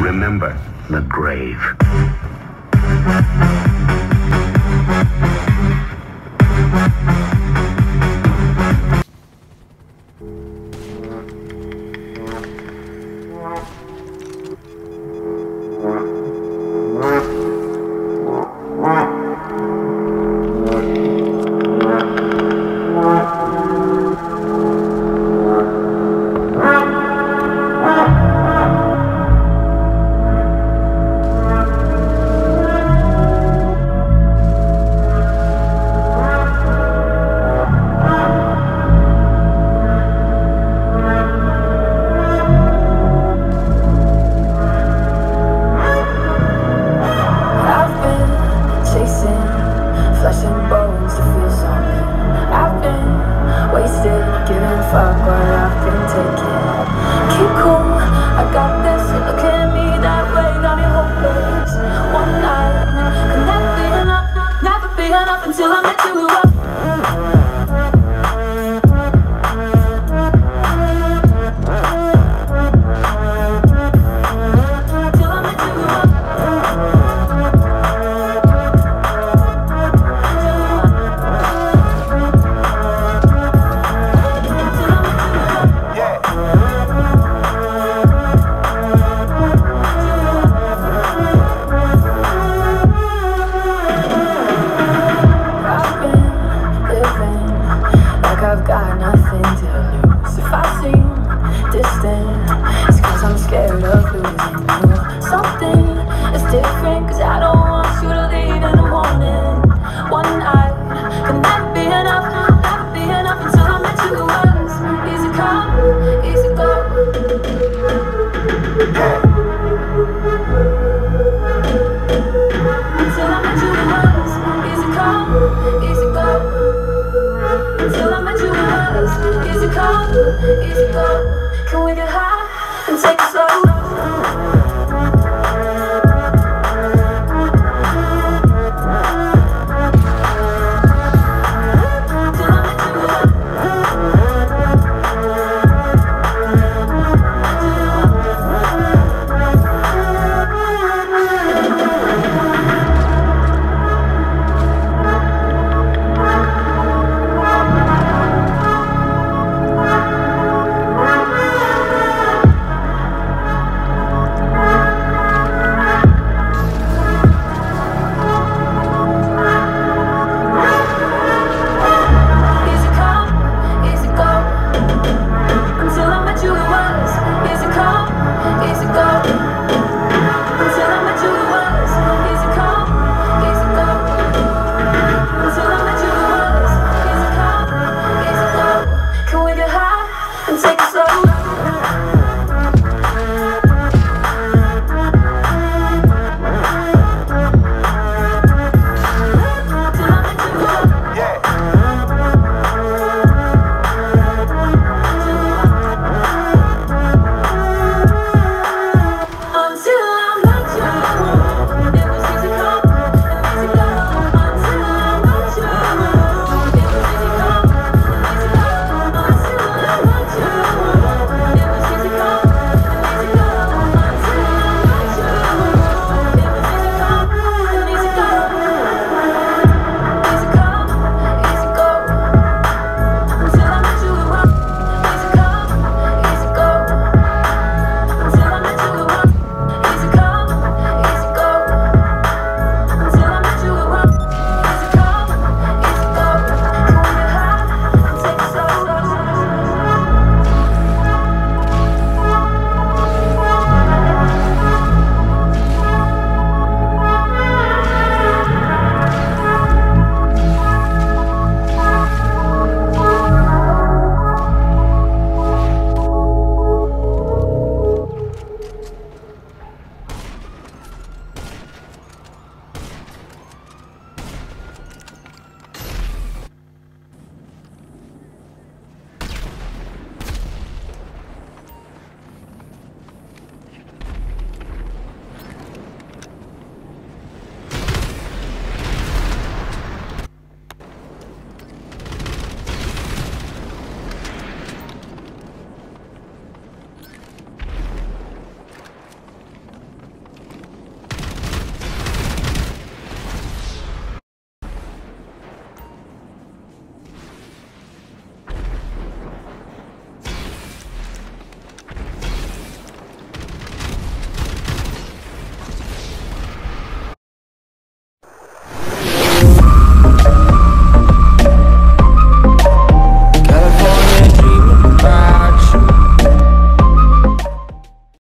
Remember the grave. bones to feel something. I've been wasted, giving fuck what I've been taking. Keep cool, I got this. Look at me that way. Easy go, can we get high and take it slow?